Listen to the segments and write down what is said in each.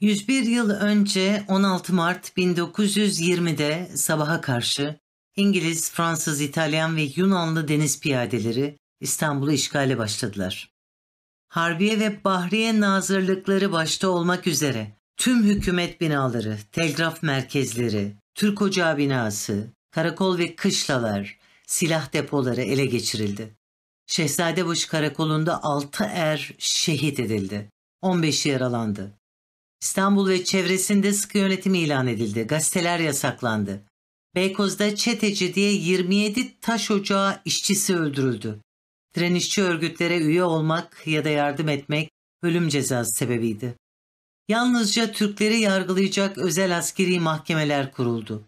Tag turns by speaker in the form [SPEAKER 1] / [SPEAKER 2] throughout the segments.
[SPEAKER 1] 101 yıl önce 16 Mart 1920'de sabaha karşı İngiliz, Fransız, İtalyan ve Yunanlı deniz piyadeleri İstanbul'u işgale başladılar. Harbiye ve Bahriye Nazırlıkları başta olmak üzere tüm hükümet binaları, telgraf merkezleri, Türk Ocağı binası, karakol ve kışlalar, silah depoları ele geçirildi. Şehzadebaşı karakolunda 6 er şehit edildi. 15 yaralandı. İstanbul ve çevresinde sıkı yönetim ilan edildi. Gazeteler yasaklandı. Beykoz'da çeteci diye 27 taş ocağı işçisi öldürüldü. Direnişçi örgütlere üye olmak ya da yardım etmek ölüm cezası sebebiydi. Yalnızca Türkleri yargılayacak özel askeri mahkemeler kuruldu.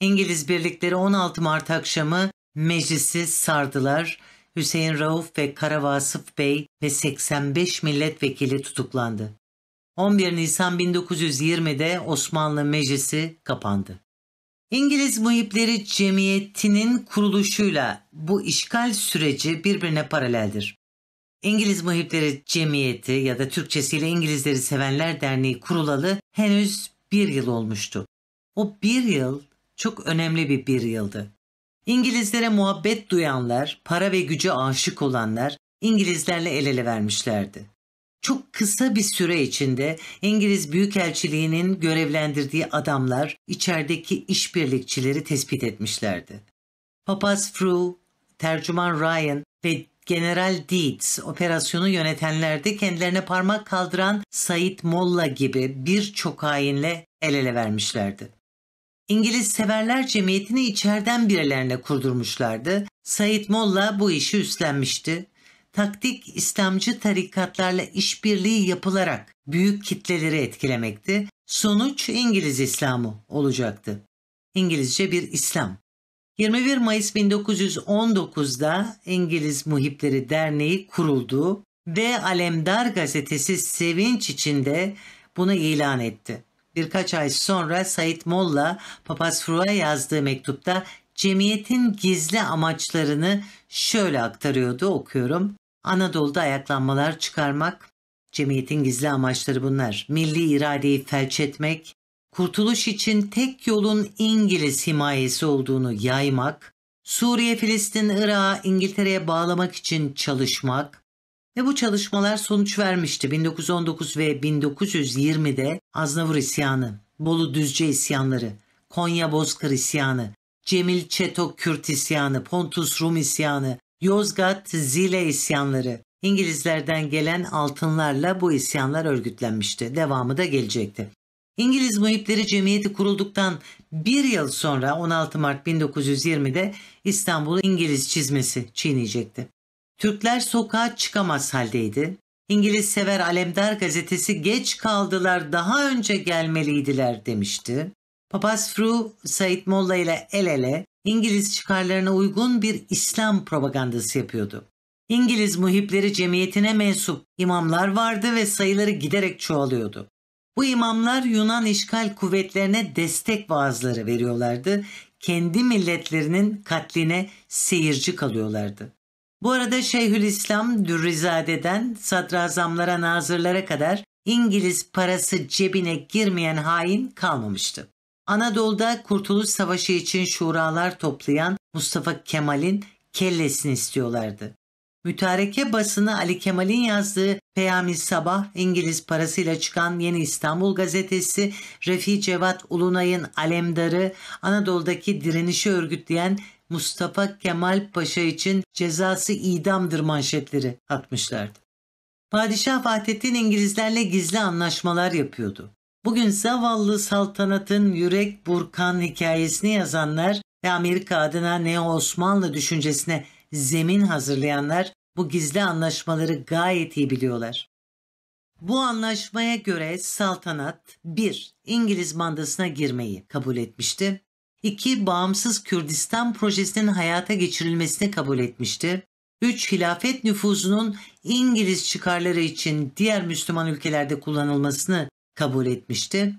[SPEAKER 1] İngiliz birlikleri 16 Mart akşamı meclisi sardılar. Hüseyin Rauf ve Kara Vasıf Bey ve 85 milletvekili tutuklandı. 11 Nisan 1920'de Osmanlı Meclisi kapandı. İngiliz Muhipleri Cemiyeti'nin kuruluşuyla bu işgal süreci birbirine paraleldir. İngiliz Muhipleri Cemiyeti ya da Türkçesiyle İngilizleri Sevenler Derneği kurulalı henüz bir yıl olmuştu. O bir yıl çok önemli bir bir yıldı. İngilizlere muhabbet duyanlar, para ve güce aşık olanlar İngilizlerle el ele vermişlerdi. Çok kısa bir süre içinde İngiliz Büyükelçiliği'nin görevlendirdiği adamlar içerideki işbirlikçileri tespit etmişlerdi. Papaz Fru, tercüman Ryan ve General Deeds operasyonu yönetenler de kendilerine parmak kaldıran Said Molla gibi birçok hainle el ele vermişlerdi. İngiliz Severler Cemiyeti'ni içeriden birilerine kurdurmuşlardı. Said Molla bu işi üstlenmişti taktik İslamcı tarikatlarla işbirliği yapılarak büyük kitleleri etkilemekti. Sonuç İngiliz İslamı olacaktı. İngilizce bir İslam. 21 Mayıs 1919'da İngiliz Muhipleri Derneği kuruldu ve Alemdar gazetesi sevinç içinde bunu ilan etti. Birkaç ay sonra Said Molla Papaz Fru'a yazdığı mektupta cemiyetin gizli amaçlarını şöyle aktarıyordu okuyorum. Anadolu'da ayaklanmalar çıkarmak, cemiyetin gizli amaçları bunlar. Milli iradeyi felç etmek, kurtuluş için tek yolun İngiliz himayesi olduğunu yaymak, Suriye, Filistin, Irak'ı İngiltere'ye bağlamak için çalışmak ve bu çalışmalar sonuç vermişti. 1919 ve 1920'de Aznavur isyanı, Bolu Düzce isyanları, Konya Bozkır isyanı, Cemil Çeto Kürt isyanı, Pontus Rum isyanı, Yozgat Zile isyanları. İngilizlerden gelen altınlarla bu isyanlar örgütlenmişti. Devamı da gelecekti. İngiliz Muhipleri Cemiyeti kurulduktan bir yıl sonra 16 Mart 1920'de İstanbul'u İngiliz çizmesi çiğneyecekti. Türkler sokağa çıkamaz haldeydi. İngiliz Sever Alemdar gazetesi geç kaldılar daha önce gelmeliydiler demişti. Papaz Fru Said Molla ile el ele İngiliz çıkarlarına uygun bir İslam propagandası yapıyordu. İngiliz muhipleri cemiyetine mensup imamlar vardı ve sayıları giderek çoğalıyordu. Bu imamlar Yunan işgal kuvvetlerine destek vaazları veriyorlardı. Kendi milletlerinin katline seyirci kalıyorlardı. Bu arada Şeyhülislam Dürrizade'den sadrazamlara, nazırlara kadar İngiliz parası cebine girmeyen hain kalmamıştı. Anadolu'da Kurtuluş Savaşı için şuralar toplayan Mustafa Kemal'in kellesini istiyorlardı. Mütareke basını Ali Kemal'in yazdığı Peyami Sabah, İngiliz parasıyla çıkan Yeni İstanbul gazetesi, Refi Cevat Ulunay'ın Alemdarı, Anadolu'daki direnişi örgütleyen Mustafa Kemal Paşa için cezası idamdır manşetleri atmışlardı. Padişah Vahdettin İngilizlerle gizli anlaşmalar yapıyordu. Bugün zavallı saltanatın yürek burkan hikayesini yazanlar ve Amerika adına Neo-Osmanlı düşüncesine zemin hazırlayanlar bu gizli anlaşmaları gayet iyi biliyorlar. Bu anlaşmaya göre saltanat 1. İngiliz mandasına girmeyi kabul etmişti. 2. Bağımsız Kürdistan projesinin hayata geçirilmesini kabul etmişti. 3. Hilafet nüfuzunun İngiliz çıkarları için diğer Müslüman ülkelerde kullanılmasını kabul etmişti.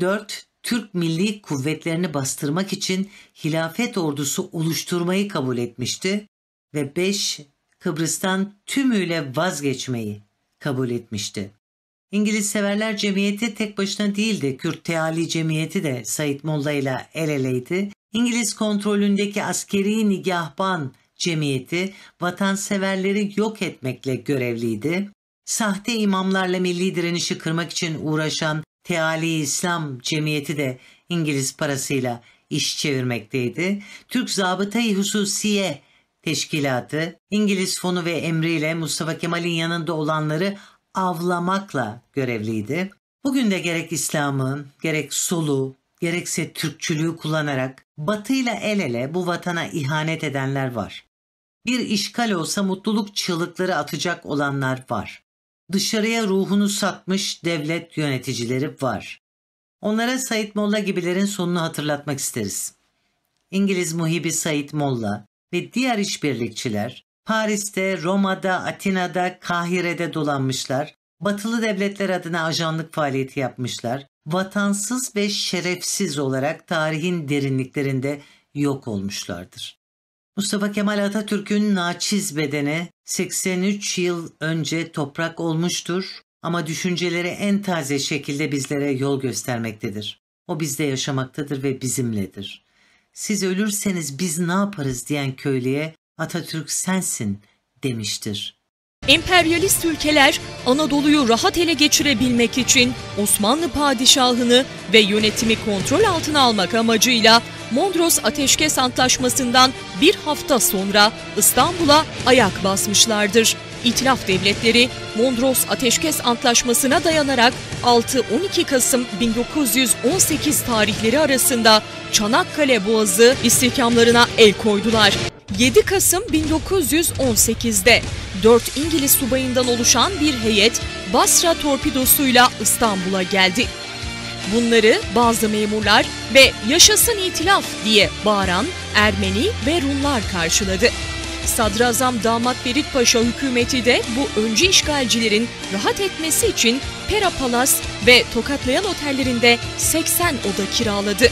[SPEAKER 1] 4. Türk Milli Kuvvetlerini bastırmak için hilafet ordusu oluşturmayı kabul etmişti ve 5. Kıbrıs'tan tümüyle vazgeçmeyi kabul etmişti. İngiliz Severler Cemiyeti tek başına değildi. Kürt Teali Cemiyeti de Said Molla ile el eleydi. İngiliz kontrolündeki askeri nigahban cemiyeti vatanseverleri yok etmekle görevliydi. Sahte imamlarla milli direnişi kırmak için uğraşan Teali İslam Cemiyeti de İngiliz parasıyla iş çevirmekteydi. Türk Zabıta-i Hususiye Teşkilatı İngiliz fonu ve emriyle Mustafa Kemal'in yanında olanları avlamakla görevliydi. Bugün de gerek İslam'ın, gerek solu, gerekse Türkçülüğü kullanarak batıyla el ele bu vatana ihanet edenler var. Bir işgal olsa mutluluk çığlıkları atacak olanlar var. Dışarıya ruhunu satmış devlet yöneticileri var. Onlara Said Molla gibilerin sonunu hatırlatmak isteriz. İngiliz muhibi Said Molla ve diğer işbirlikçiler Paris'te, Roma'da, Atina'da, Kahire'de dolanmışlar, batılı devletler adına ajanlık faaliyeti yapmışlar, vatansız ve şerefsiz olarak tarihin derinliklerinde yok olmuşlardır. Mustafa Kemal Atatürk'ün naçiz bedeni 83 yıl önce toprak olmuştur ama düşünceleri en taze şekilde bizlere yol göstermektedir. O bizde yaşamaktadır ve bizimledir. Siz ölürseniz biz ne yaparız diyen köylüye Atatürk sensin demiştir.
[SPEAKER 2] Emperyalist ülkeler Anadolu'yu rahat ele geçirebilmek için Osmanlı padişahını ve yönetimi kontrol altına almak amacıyla Mondros Ateşkes Antlaşması'ndan bir hafta sonra İstanbul'a ayak basmışlardır. İtilaf devletleri Mondros Ateşkes Antlaşması'na dayanarak 6-12 Kasım 1918 tarihleri arasında Çanakkale Boğazı istihkamlarına el koydular. 7 Kasım 1918'de 4 İngiliz subayından oluşan bir heyet Basra torpidosuyla İstanbul'a geldi. Bunları bazı memurlar ve yaşasın itilaf diye bağıran Ermeni ve Rumlar karşıladı. Sadrazam Damat Ferit Paşa hükümeti de bu öncü işgalcilerin rahat etmesi için Pera Palas ve Tokatlayan otellerinde 80 oda kiraladı.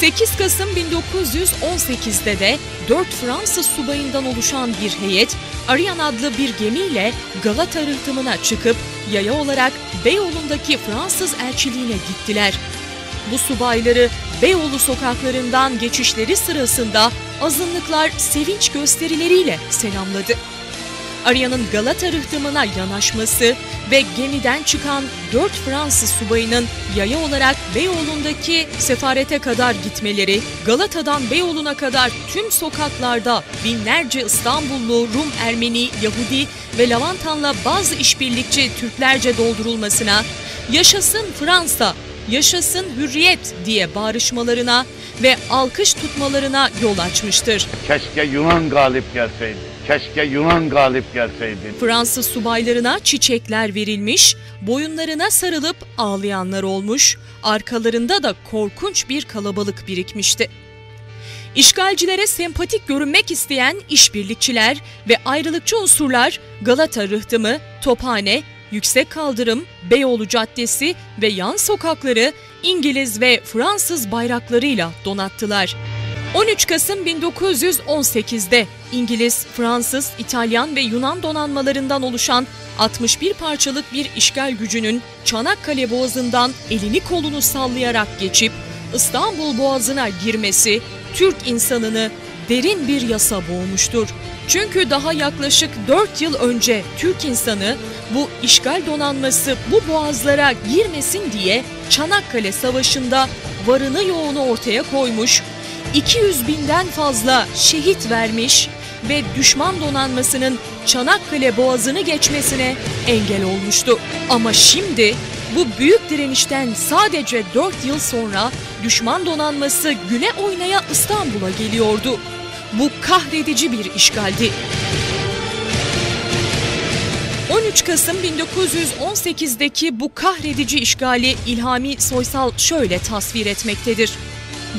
[SPEAKER 2] 8 Kasım 1918'de de 4 Fransız subayından oluşan bir heyet Arian adlı bir gemiyle Galata rıhtımına çıkıp yaya olarak Beyoğlu'ndaki Fransız elçiliğine gittiler. Bu subayları Beyoğlu sokaklarından geçişleri sırasında azınlıklar sevinç gösterileriyle selamladı. Arya'nın Galata rıhtımına yanaşması ve gemiden çıkan 4 Fransız subayının yaya olarak Beyoğlu'ndaki sefarete kadar gitmeleri, Galata'dan Beyoğlu'na kadar tüm sokaklarda binlerce İstanbullu, Rum, Ermeni, Yahudi ve Lavantanla bazı işbirlikçi Türklerce doldurulmasına, yaşasın Fransa, yaşasın hürriyet diye bağrışmalarına ve alkış tutmalarına yol açmıştır.
[SPEAKER 3] Keşke Yunan galip gelseydi. Keşke Yunan galip gelseydi.
[SPEAKER 2] Fransız subaylarına çiçekler verilmiş, boyunlarına sarılıp ağlayanlar olmuş, arkalarında da korkunç bir kalabalık birikmişti. İşgalcilere sempatik görünmek isteyen işbirlikçiler ve ayrılıkçı unsurlar Galata rıhtımı, Tophane, Yüksek Kaldırım, Beyoğlu Caddesi ve yan sokakları İngiliz ve Fransız bayraklarıyla donattılar. 13 Kasım 1918'de İngiliz, Fransız, İtalyan ve Yunan donanmalarından oluşan 61 parçalık bir işgal gücünün Çanakkale Boğazı'ndan elini kolunu sallayarak geçip İstanbul Boğazı'na girmesi Türk insanını derin bir yasa boğmuştur. Çünkü daha yaklaşık 4 yıl önce Türk insanı bu işgal donanması bu boğazlara girmesin diye Çanakkale Savaşı'nda varını yoğunu ortaya koymuş, 200 binden fazla şehit vermiş ve düşman donanmasının Çanakkale Boğazı'nı geçmesine engel olmuştu. Ama şimdi bu büyük direnişten sadece 4 yıl sonra düşman donanması güne oynaya İstanbul'a geliyordu. Bu kahredici bir işgaldi. 13 Kasım 1918'deki bu kahredici işgali İlhami Soysal şöyle tasvir etmektedir.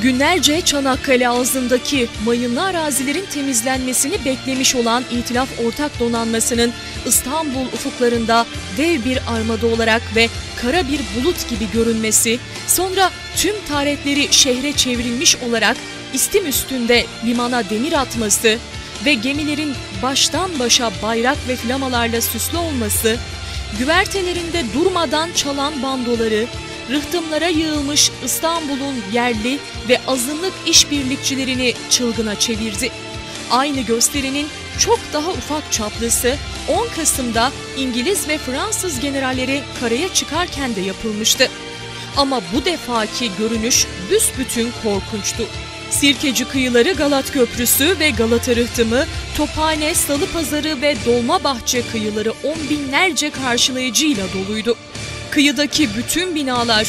[SPEAKER 2] Günlerce Çanakkale ağzındaki mayınlı arazilerin temizlenmesini beklemiş olan İtilaf Ortak Donanması'nın İstanbul ufuklarında dev bir armada olarak ve kara bir bulut gibi görünmesi, sonra tüm taretleri şehre çevrilmiş olarak istim üstünde limana demir atması ve gemilerin baştan başa bayrak ve flamalarla süslü olması, güvertelerinde durmadan çalan bandoları, rıhtımlara yığılmış İstanbul'un yerli ve azınlık işbirlikçilerini çılgına çevirdi. Aynı gösterinin çok daha ufak çaplısı 10 Kasım'da İngiliz ve Fransız generalleri karaya çıkarken de yapılmıştı. Ama bu defaki görünüş büsbütün korkunçtu. Sirkeci kıyıları Galat Köprüsü ve Galata Rıhtımı, Tophane, Salı Pazarı ve Dolmabahçe kıyıları on binlerce karşılayıcıyla doluydu. Kıyıdaki bütün binalar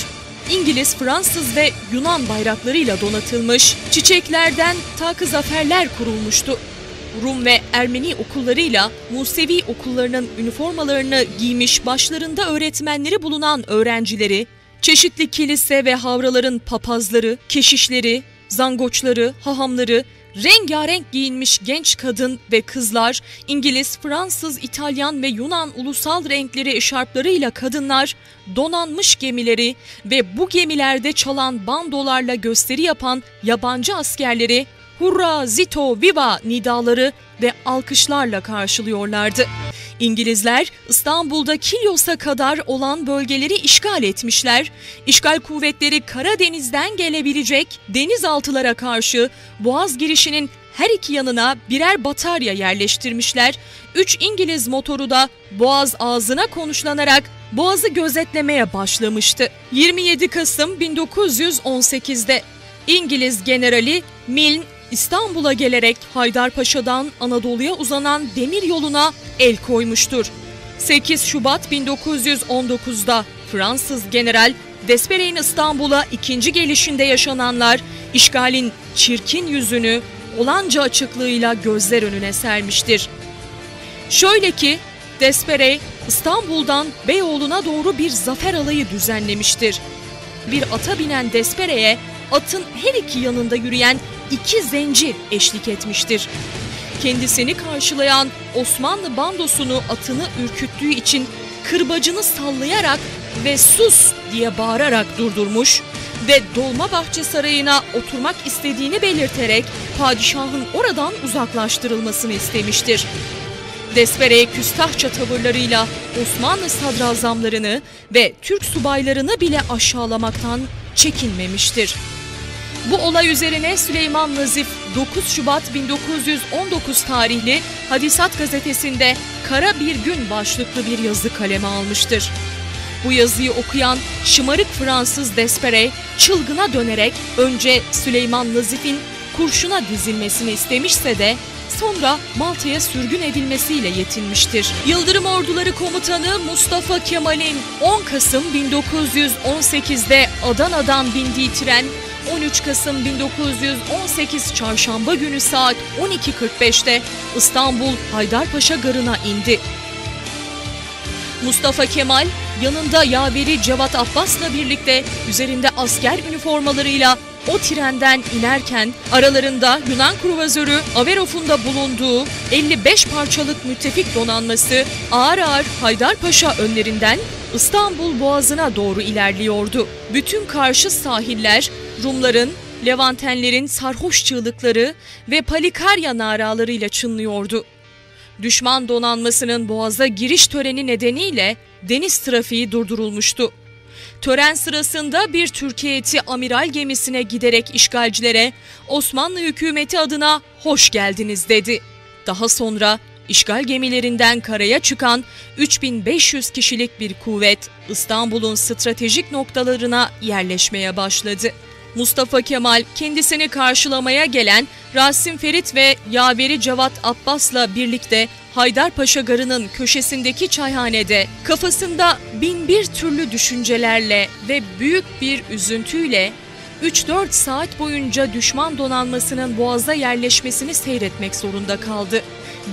[SPEAKER 2] İngiliz, Fransız ve Yunan bayraklarıyla donatılmış, çiçeklerden takı zaferler kurulmuştu. Rum ve Ermeni okullarıyla Musevi okullarının üniformalarını giymiş başlarında öğretmenleri bulunan öğrencileri, çeşitli kilise ve havraların papazları, keşişleri, zangoçları, hahamları, rengarenk giyinmiş genç kadın ve kızlar, İngiliz, Fransız, İtalyan ve Yunan ulusal renkleri eşarplarıyla kadınlar, donanmış gemileri ve bu gemilerde çalan bandolarla gösteri yapan yabancı askerleri hurra, zito, viva nidaları ve alkışlarla karşılıyorlardı. İngilizler İstanbul'da Kilyos'a kadar olan bölgeleri işgal etmişler. İşgal kuvvetleri Karadeniz'den gelebilecek denizaltılara karşı Boğaz girişinin her iki yanına birer batarya yerleştirmişler. Üç İngiliz motoru da Boğaz ağzına konuşlanarak Boğaz'ı gözetlemeye başlamıştı. 27 Kasım 1918'de İngiliz generali Milne İstanbul'a gelerek Haydarpaşa'dan Anadolu'ya uzanan demir yoluna el koymuştur. 8 Şubat 1919'da Fransız general Despere'in İstanbul'a ikinci gelişinde yaşananlar işgalin çirkin yüzünü olanca açıklığıyla gözler önüne sermiştir. Şöyle ki Despere İstanbul'dan Beyoğlu'na doğru bir zafer alayı düzenlemiştir. Bir ata binen Despere'ye atın her iki yanında yürüyen iki zenci eşlik etmiştir. Kendisini karşılayan Osmanlı bandosunu atını ürküttüğü için kırbacını sallayarak ve sus diye bağırarak durdurmuş ve Dolmabahçe Sarayı'na oturmak istediğini belirterek padişahın oradan uzaklaştırılmasını istemiştir. Despere küstahça tavırlarıyla Osmanlı sadrazamlarını ve Türk subaylarını bile aşağılamaktan çekinmemiştir. Bu olay üzerine Süleyman Nazif 9 Şubat 1919 tarihli Hadisat gazetesinde Kara Bir Gün başlıklı bir yazı kaleme almıştır. Bu yazıyı okuyan şımarık Fransız Despere çılgına dönerek önce Süleyman Nazif'in kurşuna dizilmesini istemişse de sonra Malta'ya sürgün edilmesiyle yetinmiştir. Yıldırım Orduları Komutanı Mustafa Kemal'in 10 Kasım 1918'de Adana'dan bindiği tren 13 Kasım 1918 Çarşamba günü saat 12.45'te İstanbul Haydarpaşa Garı'na indi. Mustafa Kemal yanında yaveri Cevat Abbas'la birlikte üzerinde asker üniformalarıyla o trenden inerken aralarında Yunan kruvazörü Averov'un da bulunduğu 55 parçalık müttefik donanması ağır ağır Haydarpaşa önlerinden İstanbul Boğazı'na doğru ilerliyordu. Bütün karşı sahiller Rumların, Levantenlerin sarhoş çığlıkları ve Palikarya naralarıyla çınlıyordu. Düşman donanmasının boğaza giriş töreni nedeniyle deniz trafiği durdurulmuştu. Tören sırasında bir Türkiye eti amiral gemisine giderek işgalcilere Osmanlı hükümeti adına hoş geldiniz dedi. Daha sonra işgal gemilerinden karaya çıkan 3500 kişilik bir kuvvet İstanbul'un stratejik noktalarına yerleşmeye başladı. Mustafa Kemal kendisini karşılamaya gelen Rasim Ferit ve yaveri Cevat Abbas'la birlikte Haydarpaşa Garı'nın köşesindeki çayhanede kafasında bin bir türlü düşüncelerle ve büyük bir üzüntüyle 3-4 saat boyunca düşman donanmasının boğaza yerleşmesini seyretmek zorunda kaldı.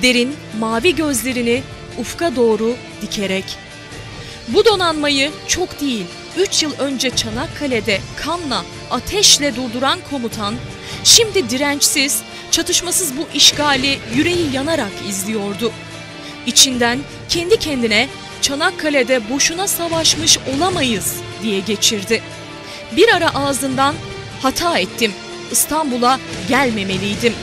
[SPEAKER 2] Derin, mavi gözlerini ufka doğru dikerek. Bu donanmayı çok değil, 3 yıl önce Çanakkale'de kanla, ateşle durduran komutan, şimdi dirençsiz, çatışmasız bu işgali yüreği yanarak izliyordu. İçinden kendi kendine Çanakkale'de boşuna savaşmış olamayız diye geçirdi. Bir ara ağzından hata ettim, İstanbul'a gelmemeliydim.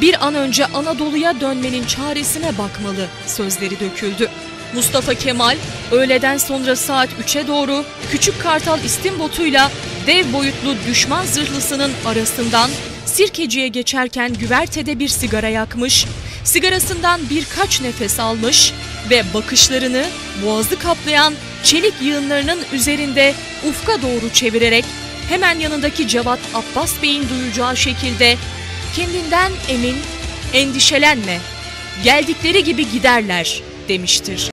[SPEAKER 2] Bir an önce Anadolu'ya dönmenin çaresine bakmalı sözleri döküldü. Mustafa Kemal öğleden sonra saat 3'e doğru Küçük Kartal istimbotuyla dev boyutlu düşman zırhlısının arasından Sirkeci'ye geçerken güvertede bir sigara yakmış, sigarasından birkaç nefes almış ve bakışlarını boğazı kaplayan çelik yığınlarının üzerinde ufka doğru çevirerek hemen yanındaki Cevat Abbas Bey'in duyacağı şekilde kendinden emin, endişelenme, geldikleri gibi giderler demiştir.